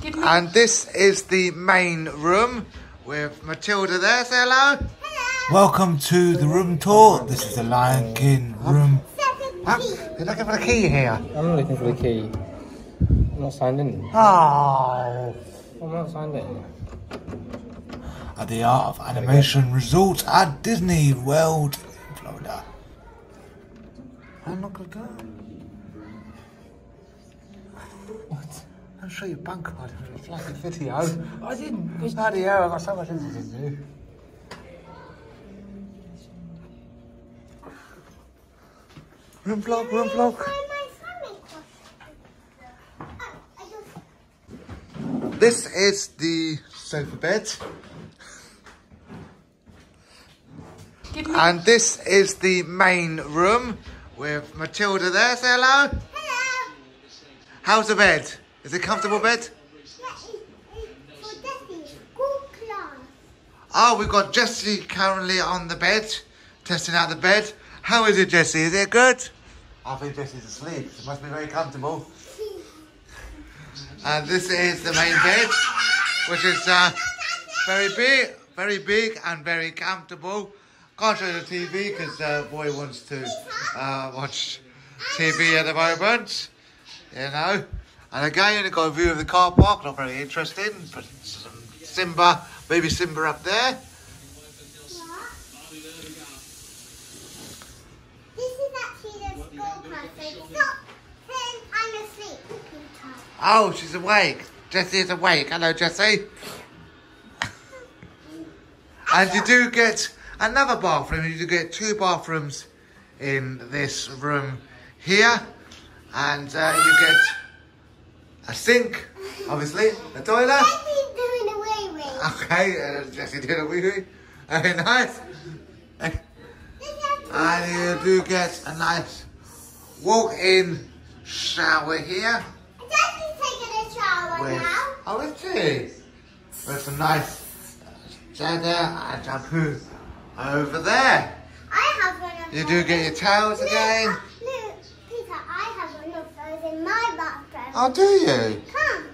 Give me. And this is the main room with Matilda there. Say hello. Welcome to the room tour. This is the Lion King room. Up. You're looking for the key here. I'm not looking for the key. I'm not signed in. Oh. I'm not signed in. At the Art of Animation Resort at Disney World in Florida. I'm not gonna go. I'll show you bank card in a flashy video. I didn't. Bloody hell, I've got so much interviews to do. Room vlog, room vlog. This is the sofa bed. And this is the main room with Matilda there. Say hello. hello. How's the bed? Is it a comfortable bed? Yeah, it's for Jessie. Good class. Oh, we've got Jessie currently on the bed, testing out the bed. How is it, Jessie? Is it good? I think Jessie's asleep. It must be very comfortable. And this is the main bed, which is uh, very big, very big and very comfortable. Can't show the TV because uh, boy wants to uh, watch TV at the moment, you know. And again, you've got a view of the car park, not very interesting, but some Simba, baby Simba up there. Oh, she's awake. Jessie is awake. Hello, Jessie. and you do get another bathroom. You do get two bathrooms in this room here. And uh, you get a sink, obviously, a toilet. Okay, uh, Jessie did a wee wee. Very nice. And you do get a nice walk-in shower here. Jesse's taking a shower with, now. oh, is she? With some nice cheddar and shampoo over there. I have one of You do get your towels again. Look, Peter, I have one of those in my bathroom. Oh, do you? Come.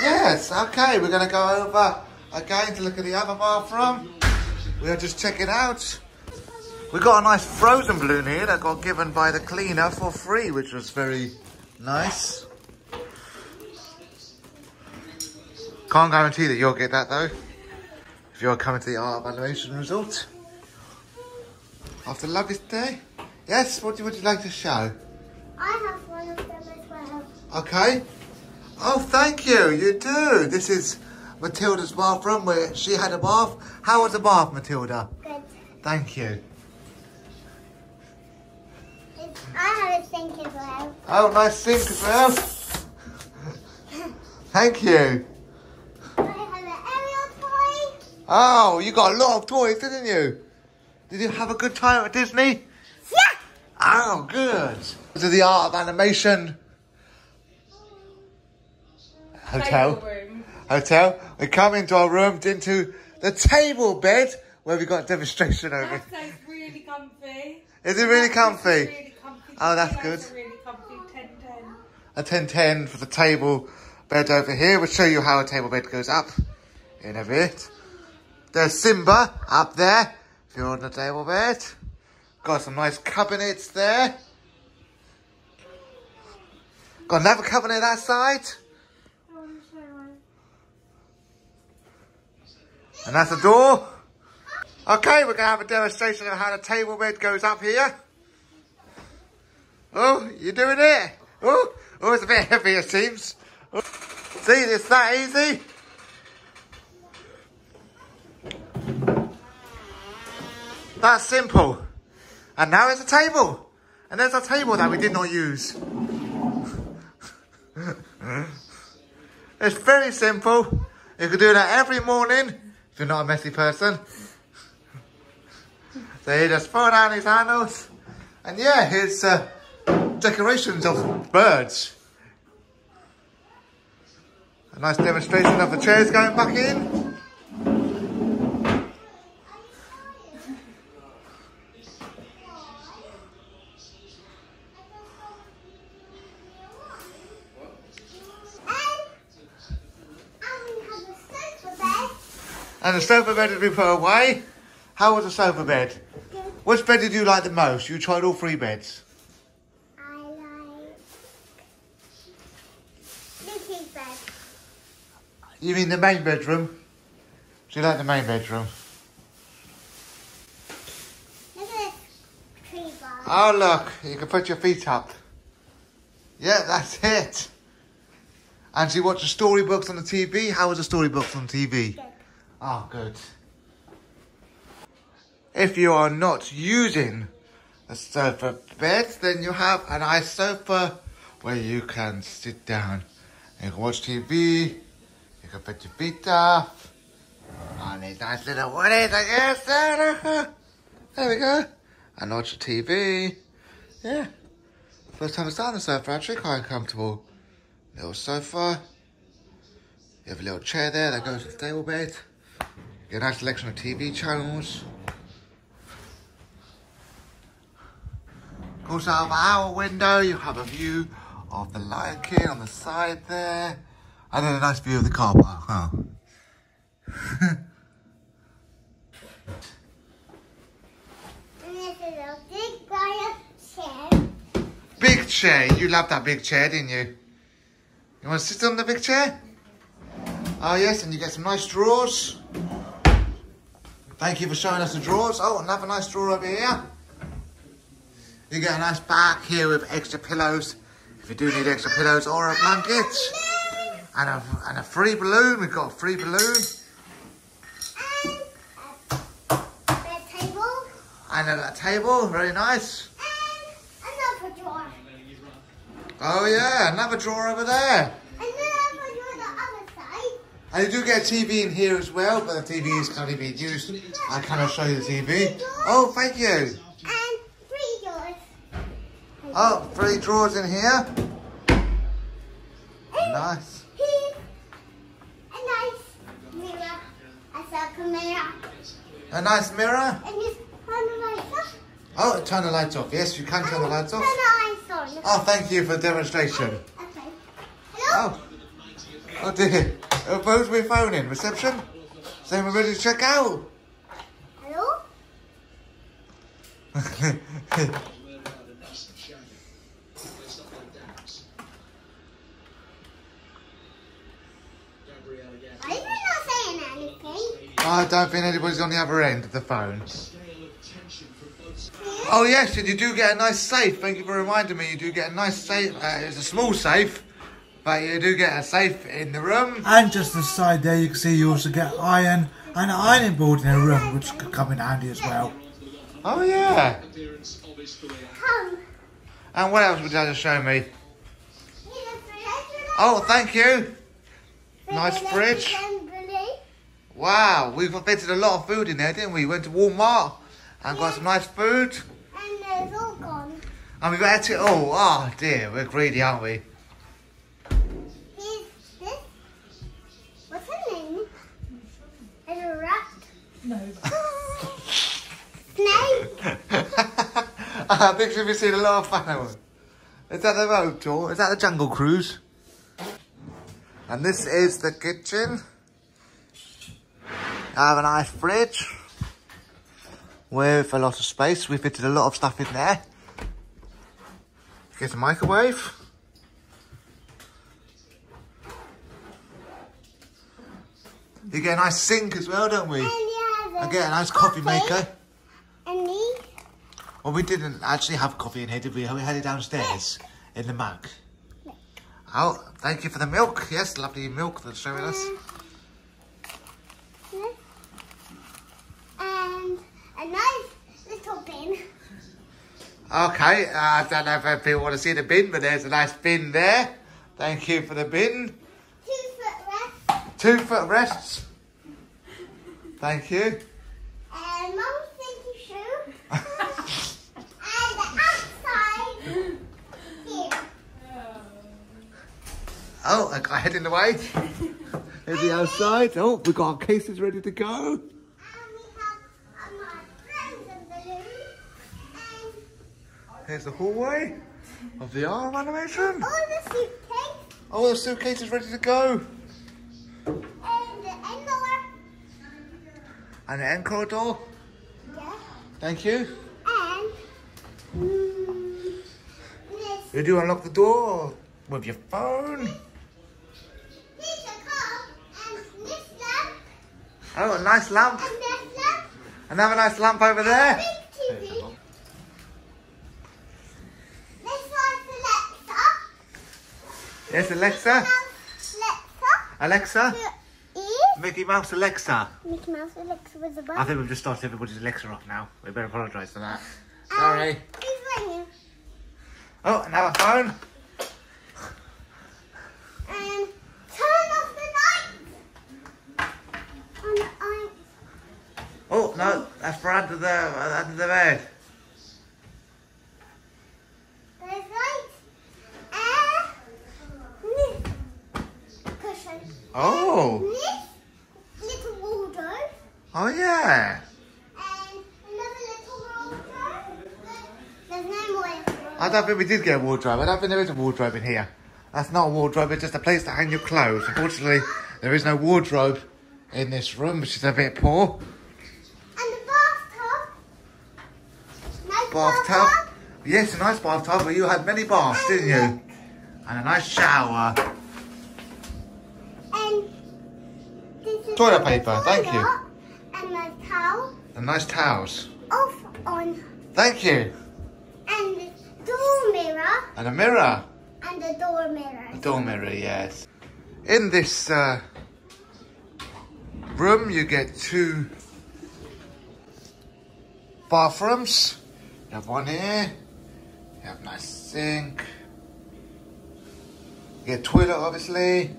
Yes, okay, we're going to go over again to look at the other bathroom. We are just checking out. We got a nice frozen balloon here that got given by the cleaner for free, which was very nice. Can't guarantee that you'll get that though, if you're coming to the Art of Animation Resort. After a lovely day. Yes, what do- would you like to show? I have one of them as well. Okay. Oh, thank you. You do. This is Matilda's bathroom where she had a bath. How was the bath, Matilda? Good. Thank you. I have a sink as well. Oh, nice sink as well. Thank you. I have an Ariel toy. Oh, you got a lot of toys, didn't you? Did you have a good time at Disney? Yeah. Oh, good. To the Art of Animation Hotel. Room. Hotel. We come into our room, into the table bed where we got demonstration over. That sounds really comfy. Is it really comfy? Really comfy. Oh, that's That's good. Really comfy. 10 10. A 1010 for the table bed over here. We'll show you how a table bed goes up in a bit. There's Simba up there, if you're on the table bed. Got some nice cabinets there. Got another cabinet that side. And that's the door. Okay, we're going to have a demonstration of how the table bed goes up here. Oh, you're doing it? Oh, oh, it's a bit heavy, it seems. Oh. See, it's that easy. That's simple. And now it's a table. And there's a table that we did not use. it's very simple. You can do that every morning if you're not a messy person. So you just pull down his handles. And yeah, his uh, decorations of birds. A nice demonstration of the chairs going back in. And the sofa bed has been put away. How was the sofa bed? Good. Which bed did you like the most? You tried all three beds. I like Lizzie's bed. You mean the main bedroom? Do you like the main bedroom? Look at this tree bar. Oh, look, you can put your feet up. Yeah, that's it. And you watch the storybooks on the TV? How was the storybooks on TV? Good. Oh, good. If you are not using a sofa bed, then you have a nice sofa where you can sit down and you can watch TV, you can put your feet up, on these nice little woodies, I guess. There, we go. And watch the TV. Yeah. First time I sat on the sofa, actually quite comfortable. Little sofa. You have a little chair there that goes to the stable bed. You get a nice selection of TV channels. Of course, out of our window, you have a view of the Lion King on the side there. And then a nice view of the car park, huh? Big chair. You love that big chair, didn't you? You want to sit on the big chair? Oh, yes, and you get some nice drawers. Thank you for showing us the drawers. Oh, another nice drawer over here. You get a nice back here with extra pillows. If you do need extra pillows or a blanket. And a, and a free balloon. We've got a free balloon. And a bed table. And a, table. Very nice. And another drawer. Oh, yeah, another drawer over there. And another drawer on the other you do get a TV in here as well, but the TV is currently being used. I cannot show you the TV. Oh, thank you. And three drawers. Oh, three drawers in here. And Nice. Here's a nice mirror. A circle mirror. A nice mirror. And just turn the lights off. Oh, turn the lights off. Yes, you can turn the lights off. Turn the lights on. Oh, thank you for the demonstration. Okay. Hello? Oh. Oh dear. Oh, both we're phoning. Reception? Saying we're ready to check out. Hello? Are you not saying anything? I don't think anybody's on the other end of the phone. Oh yes, and you do get a nice safe. Thank you for reminding me. You do get a nice safe. Uh, it's a small safe, but you do get a safe in the room. And just aside there, you can see you also get iron and an ironing board in a room, which could come in handy as well. Oh yeah. And what else would you like to show me? Here's a fridge. Oh, thank you. Nice fridge. Wow, we've fitted a lot of food in there, didn't we? Went to Walmart and got some nice food. And there's all gone. And we've got it all. Oh, oh dear, we're greedy, aren't we? No. Snake? I think we've seen a lot of fun. haven't? Is that the road tour? Is that the Jungle Cruise? And this is the kitchen. I have a nice fridge with a lot of space. We fitted a lot of stuff in there. Get a microwave. You get a nice sink as well, don't we? Oh, I get a nice coffee maker. And me. Well, we didn't actually have coffee in here, did we? We had it downstairs in the mug. Oh, thank you for the milk. Yes, lovely milk that's showing us. And a nice little bin. Okay, uh, I don't know if people want to see the bin, but there's a nice bin there. Thank you for the bin. Two foot rests. Two foot rests. Thank you. And mum's stinky shoe. and the outside. Here. Oh, I got head in the way. Here's the outside. Oh, we've got our cases ready to go. And we have uh, my friends and balloons. And Here's the hallway of the arm animation. all the suitcase. Oh, the suitcase is ready to go. And the indoor. And the end corridor. Yeah. Thank you. And mm, this. Did you unlock the door with your phone? Here's a cup and this lamp Oh, a nice lamp. and this lamp. Another nice lamp over there. Big TV. This one's Alexa. Yes, Alexa. Alexa. Alexa. Mickey Mouse Alexa. Mickey Mouse Alexa with a I button. I think we've just started everybody's Alexa off now. We better apologise for that. Um, Sorry. Who's ringing? Oh, another phone. And turn off the lights. And I. Oh, no, that's for under the, under the bed. There's. And oh. this. Oh, little wardrobe. oh yeah. And another little wardrobe. There's no more. I don't think we did get a wardrobe. I don't think there is a wardrobe in here. That's not a wardrobe, it's just a place to hang your clothes. Unfortunately, there is no wardrobe in this room, which is a bit poor. And the bathtub. Nice Bathtub. Yes, a nice bathtub, but you had many baths, didn't you? And a nice shower. And this is Toilet paper, thank you. And a towel And nice towels. off on. Thank you. And the door mirror. And a mirror. And the door mirror. A door mirror, yes. In this uh, room, you get two bathrooms. Have one here. You have nice sink. You get toilet, obviously.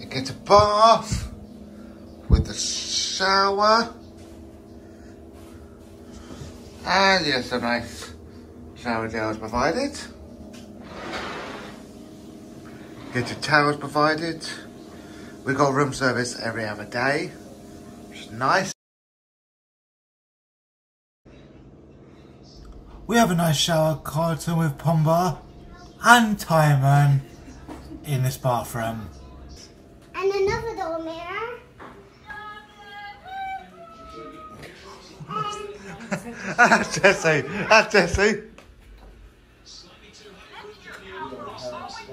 You get a bath with a shower. And yes, a nice shower gel is provided. Get your towels provided. We got room service every other day, which is nice. We have a nice shower curtain with Pumbaa and Timon in this bathroom. And another door mirror. That's Jesse. That's Jesse.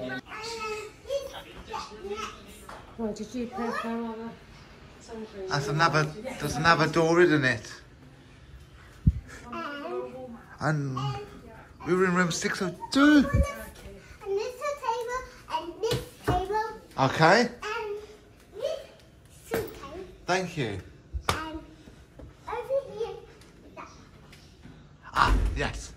And. Oh, did you press that on? That's another. There's another door, isn't it? And And we were in room 602. and this table and this table Okay. Thank you. Ah, yes.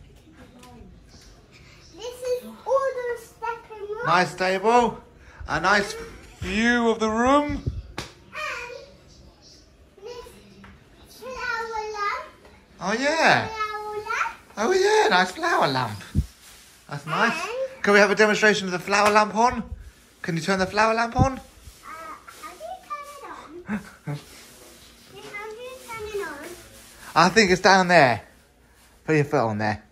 This is all the second room Nice table. A nice view of the room. Oh yeah. Oh yeah. Nice flower lamp. That's nice. And- Can we have a demonstration of the flower lamp on? Can you turn the flower lamp on? Uh, how do you turn it on? how do you turn it on? I think it's down there. Put your foot on there.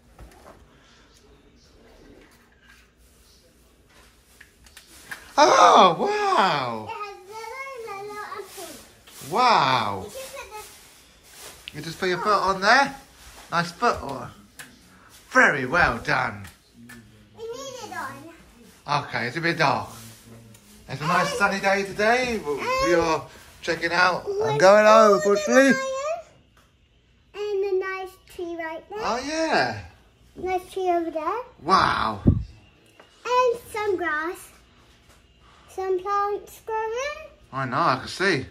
Oh, wow. It has yellow, yellow. Wow. You put the You just put your foot on there. Nice foot on. Very well done. We need it on. Okay, it's a bit dark. It's a nice oh. sunny day today. We we oh. are checking out and going home for sleep. And a nice tree right there. Oh, yeah. Nice tree over there. Wow. And some grass. Some plants growing. I know, I can see.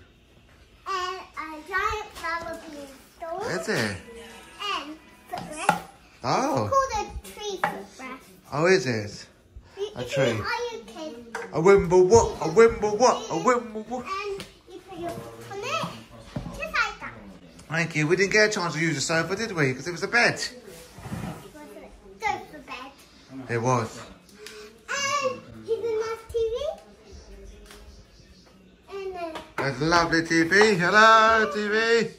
And a giant flower being stored. Is it? And. Oh. Called a tree. Oh, is it? A if tree. A wimble what? A wimble what? A wimble what? And you put your on it. Just like that. Thank you. We didn't get a chance to use the sofa, did we? Because it was a bed. Was it? Go for bed. It was. And here's a nice TV. And There's a lovely TV. Hello, TV.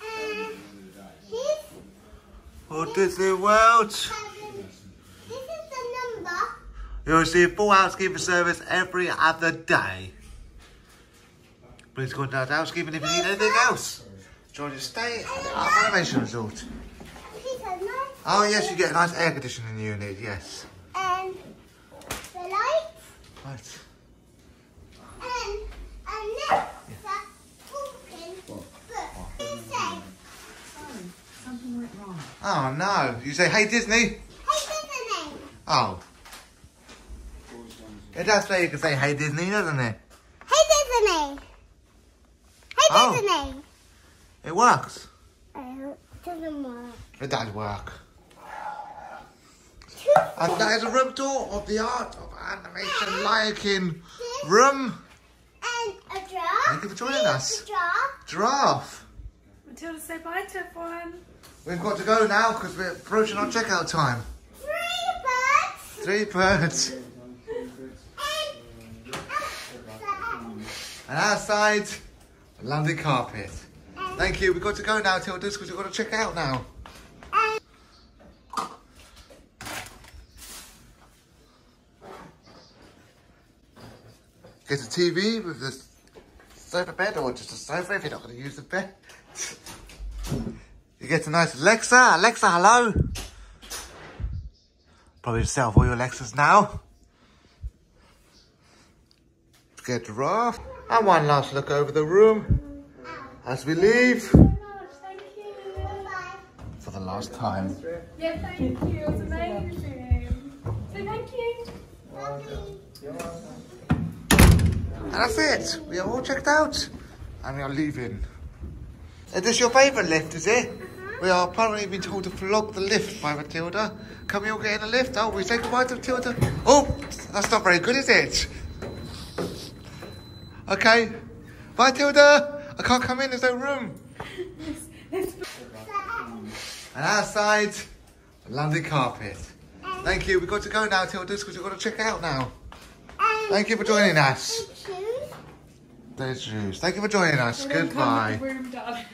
and here's Walt Disney World. This is the number. You'll receive full housekeeping service every other day. Please contact housekeeping if you need anything else. Enjoy your stay at the Art Animation Resort. Oh yes, you get a nice air conditioning unit, yes. And the lights. Right. And and next that talking book. He said, Something went wrong. Oh no, you say, hey Disney? "Hey, Disney." Oh. It does say you can say hey Disney, doesn't it? Hey, Disney. Hey, Oh. Disney. It works. Oh, doesn't work. It does work. And that is a room tour of the Art of Animation Lion King room. and a giraffe. Thank you for joining us. A giraffe. Giraffe. Matilda, say bye to everyone. We've got to go now because we're approaching our checkout time. Three birds. Three birds. And outside. A London carpet. Thank you. We've got to go now, Tilda, because we've got to check out now. Get a TV with the sofa bed or just a sofa if you're not going to use the bed. You get a nice Alexa. Alexa, hello. Probably sell all your Alexas now. Get raft. And one last look over the room as we leave Thank you. bye. for the last time. Yeah, thank you. It was amazing. Say thank you. And that's it. We are all checked out. And we are leaving. Uh, is this your favourite lift, is it? Mm-hmm. We are apparently being told to flog the lift by Matilda. Can we all get in the lift? Oh, we say goodbye to Matilda. Oh, that's not very good, is it? Okay. Bye, Tilda. I can't come in, there's no room. And outside, a London carpet. Um. Thank you. We've got to go now, Tilda, because we've got to check out now. And Thank you for joining us. shoes. There's shoes. Thank you for joining us. We're gonna come Goodbye.